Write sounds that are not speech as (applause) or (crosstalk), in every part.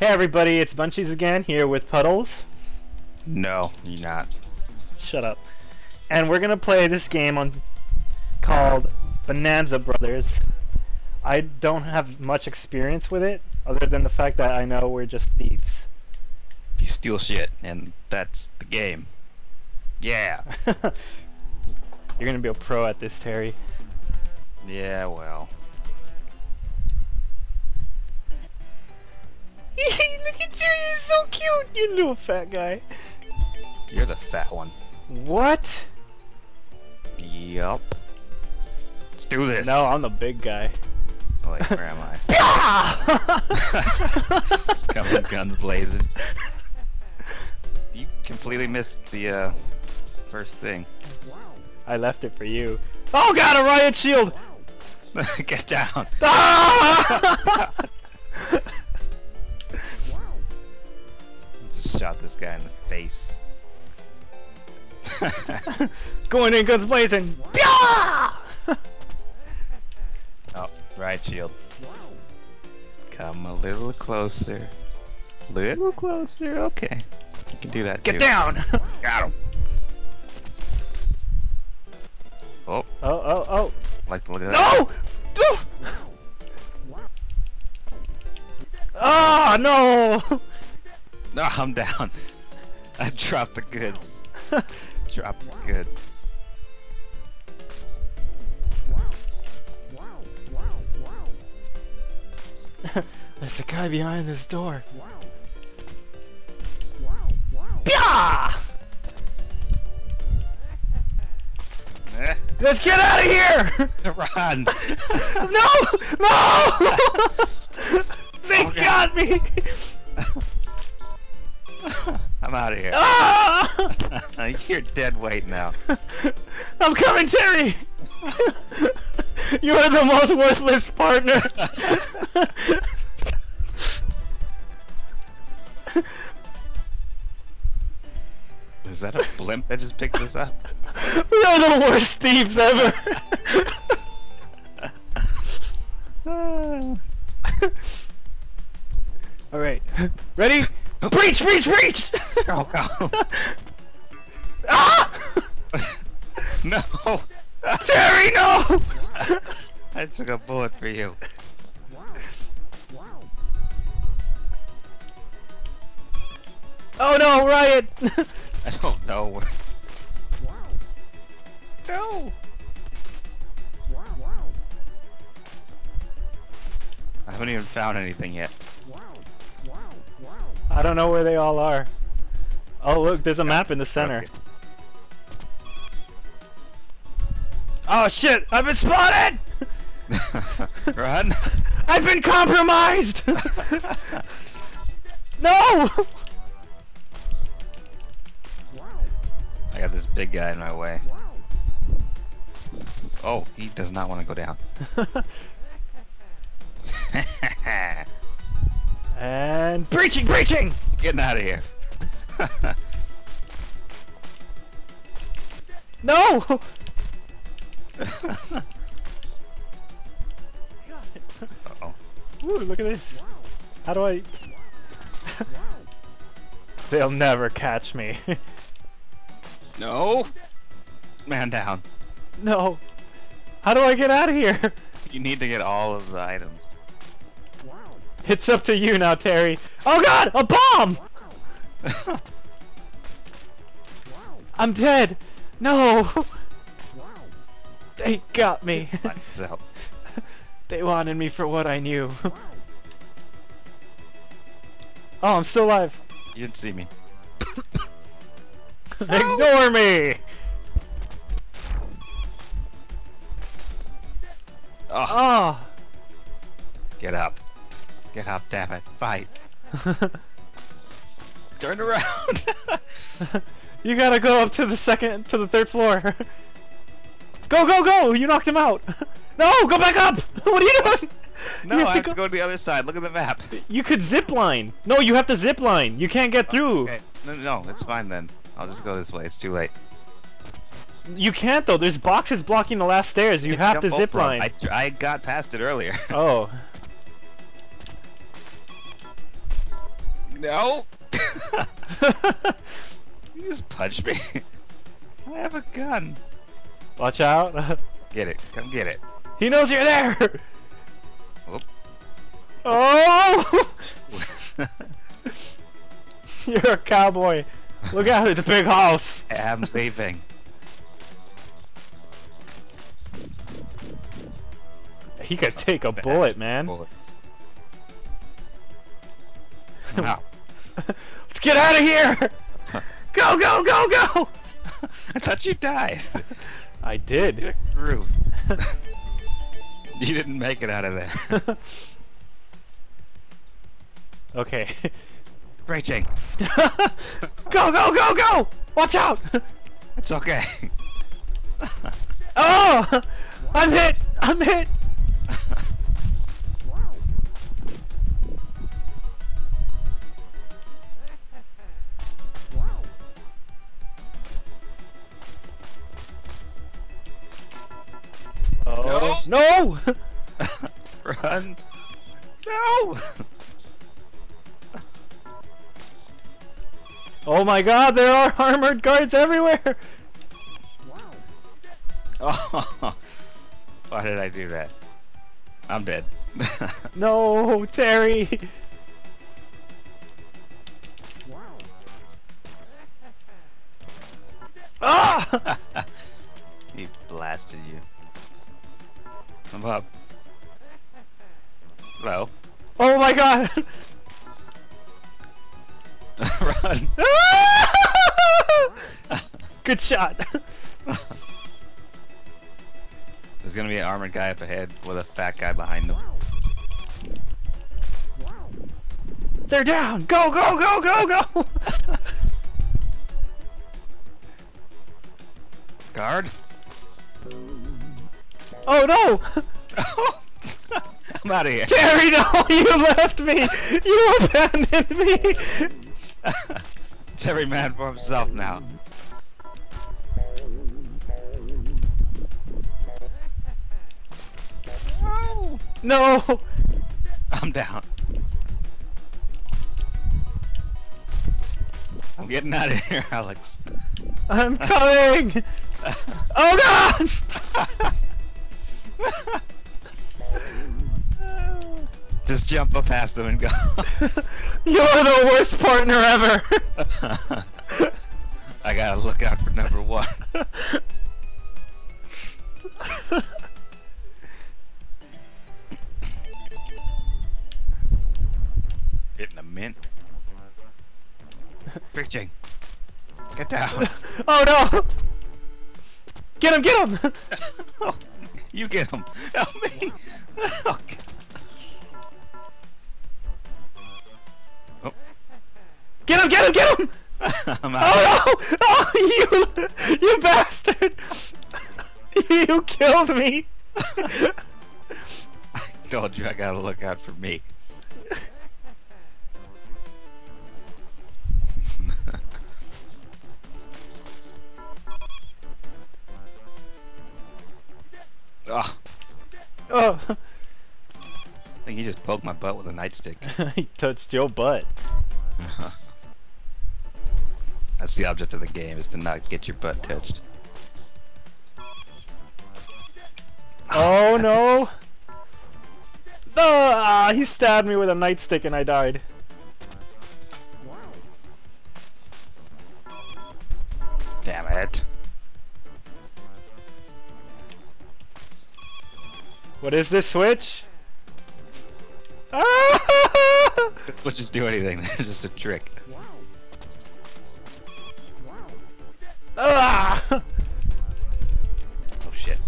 Hey everybody, it's Bunchies again here with Puddles. No, you're not. Shut up. And we're gonna play this game on called Bonanza Brothers. I don't have much experience with it, other than the fact that I know we're just thieves. You steal shit, and that's the game. Yeah. (laughs) You're gonna be a pro at this, Terry. Yeah, well. (laughs) Look at you, you're so cute, you little fat guy. You're the fat one. What? Yup. Let's do this. No, I'm the big guy. Oh, wait, where am I? (laughs) (laughs) It's coming guns blazing. You completely missed the uh, first thing. I left it for you. Oh god, a riot shield! Get down. Ah! Shot this guy in the face. (laughs) Going in, guns blazing. Pyah! (laughs) Oh, right shield. Come a little closer. Little closer. Okay. You can do that Get too. down! (laughs) Got him. Oh, Oh, oh, oh. like the look of that. No! No! Ah, no! No, I'm down. (laughs) I dropped the goods. (laughs) dropped the goods. (laughs) There's a guy behind this door. Let's get out of here! Run! no! No! they Okay. got me! Out of here. Ah! (laughs) You're dead weight now. (laughs) I'm coming, Terry! You're the most worthless partner! (laughs) Is that a blimp that just picked us up? We're the worst thieves ever! Alright. Ready? Breach! Breach! Breach! oh go. (laughs) ah! (laughs) no! Terry, no! I took a bullet for you. Wow. Wow. Oh no, Riot! I don't know where. (laughs) No! Wow, wow. I haven't even found anything yet. I don't know where they all are. Oh look, there's a map in the center. Okay. Oh shit! I've been spotted! (laughs) Run! (laughs) I've been compromised! (laughs) no! I got this big guy in my way. Oh, he does not want to go down. And breaching, breaching! Getting out of here. (laughs) No! (laughs) Uh-oh. Ooh, look at this. How do I... (laughs) They'll never catch me. No! Man down. no. How do I get out of here? You need to get all of the items. It's up to you now, Terry. Oh god! A bomb! (laughs) I'm dead! No! They got me. (laughs) They wanted me for what I knew. (laughs) oh, I'm still alive. You didn't see me. Ignore me! Oh, Oh! get up. Get up, damn it. Fight. (laughs) Turn around. (laughs) you gotta go up to the second, to the third floor. (laughs) go, go, go! You knocked him out! no, go back up! What are you doing? no, You I have to go to the other side. Look at the map. You could zip line. No, you have to zip line. You can't get through. Okay. No, no, no, it's fine then. I'll just go this way. It's too late. You can't though. There's boxes blocking the last stairs. You can have to jump zip line. I, I got past it earlier. Oh. No! (laughs) you just punched me. (laughs) I have a gun. Watch out. (laughs) Get it. Come get it. he knows you're there! Whoop. Oh! you're a cowboy. Look out at the big house. I'm leaving. He could take a bullet, man. Bullets. Wow. Let's get out of here! Go, go, go, go! (laughs) I thought you died. I did. Roof. you didn't make it out of there. (laughs) okay. Breaching. (laughs) go, go, go, go! Watch out! It's okay. Oh! I'm hit! I'm hit! No! Run. No. oh my god, there are armored guards everywhere! Wow. (laughs) Oh. Why did I do that? I'm dead. (laughs) No, Terry! Wow. (laughs) Ah! he blasted you. I'm up. Hello. Oh my god! (laughs) Run. (laughs) Good shot! (laughs) There's gonna be an armored guy up ahead with a fat guy behind them. They're down! Go, go, go, go, go! Guard. Oh no! (laughs) I'm out of here. Terry, no! You left me! You abandoned me! (laughs) it's every man for himself now. No. No! I'm down. I'm getting out of here, (laughs) Alex. I'm coming! Oh god! (laughs) Just jump up past him and go. (laughs) You're the worst partner ever! (laughs) I gotta look out for number one. Getting a mint. Preaching. Get down. Oh no! Get him, get him! Oh, you get him. (laughs) Help me. Oh, God. Oh, Get him, get him, get him! (laughs) I'm out. Oh no! Oh, you, you bastard! You killed me! (laughs) I told you I gotta look out for me. Oh, Oh, I think he just poked my butt with a nightstick. (laughs) he touched your butt. (laughs) That's the object of the game, is to not get your butt touched. Oh no! (laughs) Ah, he stabbed me with a nightstick and I died. What is this switch? Ah! (laughs) (laughs) Switches do anything, (laughs) they're just a trick. Ah! Oh shit.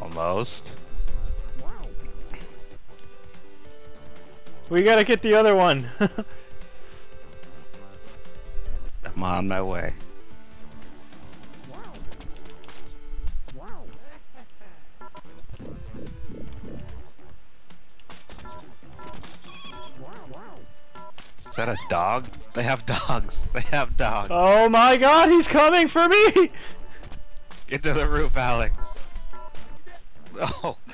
Almost. We gotta get the other one. I'm on my way. That a dog? They have dogs. (laughs) They have dogs. oh my god, he's coming for me! Get to the roof, Alex. Oh. (laughs)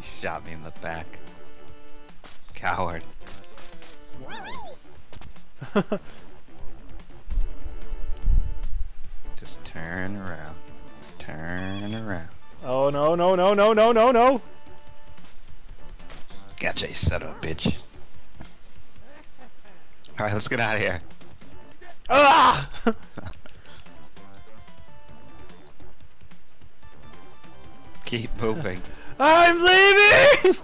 He shot me in the back. Coward. (laughs) Just turn around. Turn around. oh no no no no no no no! Gotcha, you son of a bitch. Alright, let's get out of here. Ah! Keep moving. I'm leaving!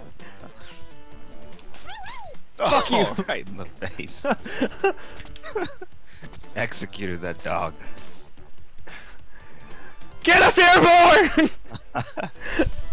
Fuck you. (laughs) Right in the face. (laughs) Executed that dog. Get us airborne! (laughs)